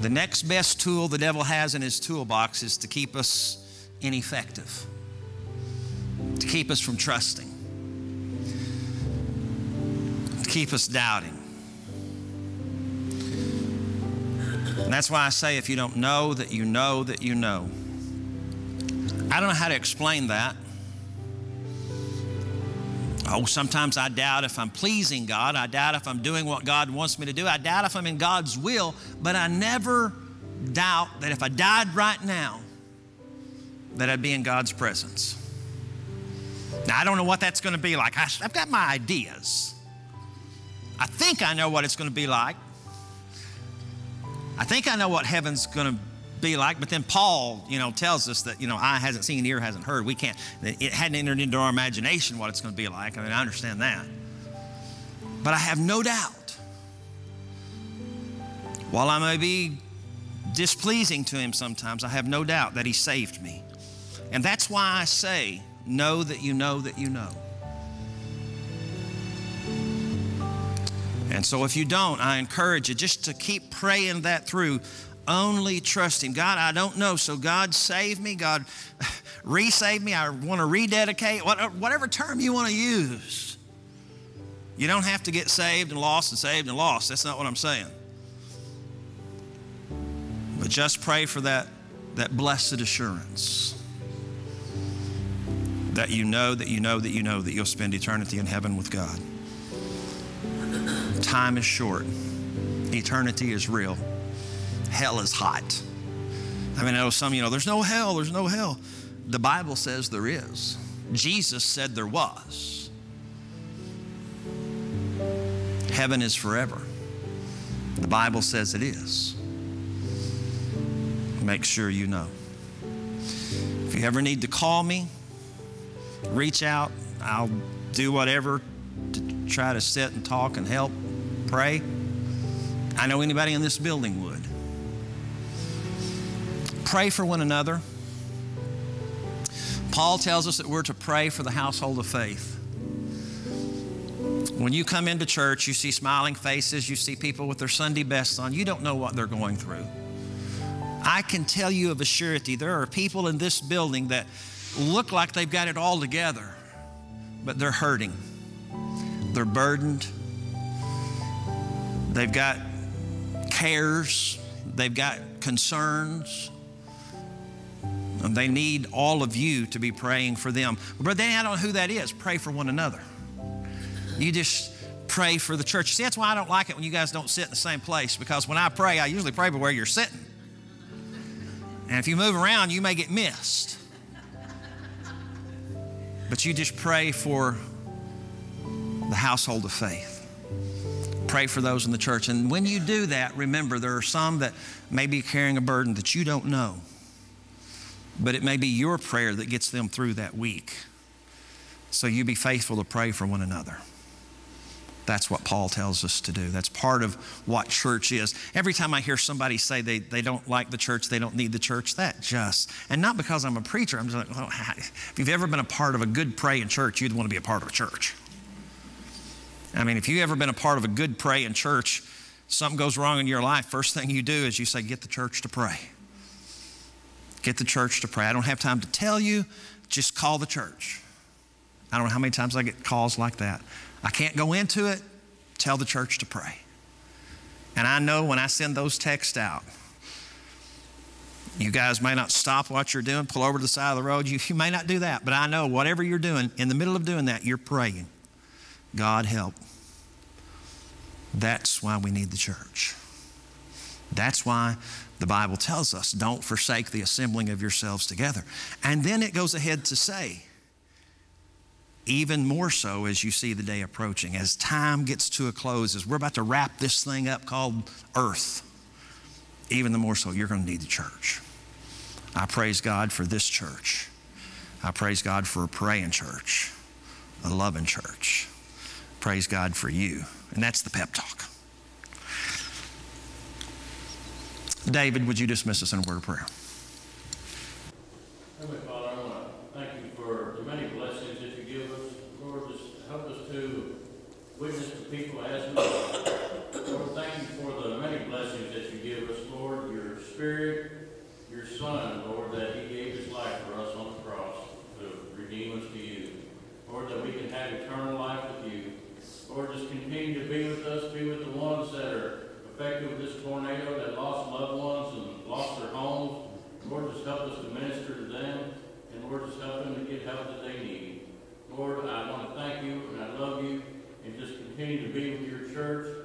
the next best tool the devil has in his toolbox is to keep us ineffective, to keep us from trusting, to keep us doubting. And that's why I say if you don't know that you know that you know. I don't know how to explain that. Oh, sometimes I doubt if I'm pleasing God. I doubt if I'm doing what God wants me to do. I doubt if I'm in God's will, but I never doubt that if I died right now, that I'd be in God's presence. Now, I don't know what that's going to be like. I, I've got my ideas. I think I know what it's going to be like. I think I know what heaven's going to be like, but then Paul, you know, tells us that, you know, eye hasn't seen, ear hasn't heard. We can't, it hadn't entered into our imagination what it's going to be like. I mean, I understand that. But I have no doubt, while I may be displeasing to him sometimes, I have no doubt that he saved me. And that's why I say, know that you know that you know. And so if you don't, I encourage you just to keep praying that through. Only trust Him. God, I don't know. So, God, save me. God, resave me. I want to rededicate. Uh, whatever term you want to use. You don't have to get saved and lost and saved and lost. That's not what I'm saying. But just pray for that, that blessed assurance that you know, that you know, that you know that you'll spend eternity in heaven with God. Time is short, eternity is real, hell is hot. I mean, I know some, you know, there's no hell, there's no hell. The Bible says there is. Jesus said there was. Heaven is forever. The Bible says it is. Make sure you know. If you ever need to call me, reach out. I'll do whatever to try to sit and talk and help, pray. I know anybody in this building would. Pray for one another. Paul tells us that we're to pray for the household of faith. When you come into church, you see smiling faces, you see people with their Sunday best on, you don't know what they're going through. I can tell you of a surety there are people in this building that look like they've got it all together, but they're hurting. They're burdened. They've got cares. They've got concerns. And they need all of you to be praying for them. But then I don't know who that is. Pray for one another. You just pray for the church. See, that's why I don't like it when you guys don't sit in the same place because when I pray, I usually pray for where you're sitting. And if you move around, you may get missed. But you just pray for the household of faith. Pray for those in the church. And when you do that, remember there are some that may be carrying a burden that you don't know. But it may be your prayer that gets them through that week. So you be faithful to pray for one another. That's what Paul tells us to do. That's part of what church is. Every time I hear somebody say they, they don't like the church, they don't need the church, that just, and not because I'm a preacher, I'm just like, well, if you've ever been a part of a good praying church, you'd want to be a part of a church. I mean, if you've ever been a part of a good praying church, something goes wrong in your life, first thing you do is you say, get the church to pray. Get the church to pray. I don't have time to tell you, just call the church. I don't know how many times I get calls like that. I can't go into it. Tell the church to pray. And I know when I send those texts out, You guys may not stop what you're doing, pull over to the side of the road. You, you may not do that, but I know whatever you're doing, in the middle of doing that, you're praying. God help. That's why we need the church. That's why the Bible tells us don't forsake the assembling of yourselves together. And then it goes ahead to say, even more so as you see the day approaching, as time gets to a close, as we're about to wrap this thing up called earth, even the more so, you're going to need the church. I praise God for this church. I praise God for a praying church, a loving church. Praise God for you. And that's the pep talk. David, would you dismiss us in a word of prayer? Heavenly Father, I want to thank you for the many blessings that you give us. Lord, just help us to witness to people as we Lord, thank you for the many blessings that you give us, Lord, your Spirit, your Son, Lord, that He gave His life for us on the cross to redeem us to you. Lord, that we can have eternal life with you. Lord, just continue to be with us, be with the ones that are affected with this tornado, that lost loved ones and lost their homes. Lord, just help us to minister to them, and Lord, just help them to get help that they need. Lord, I want to thank you, and I love you, and just continue to be with your church.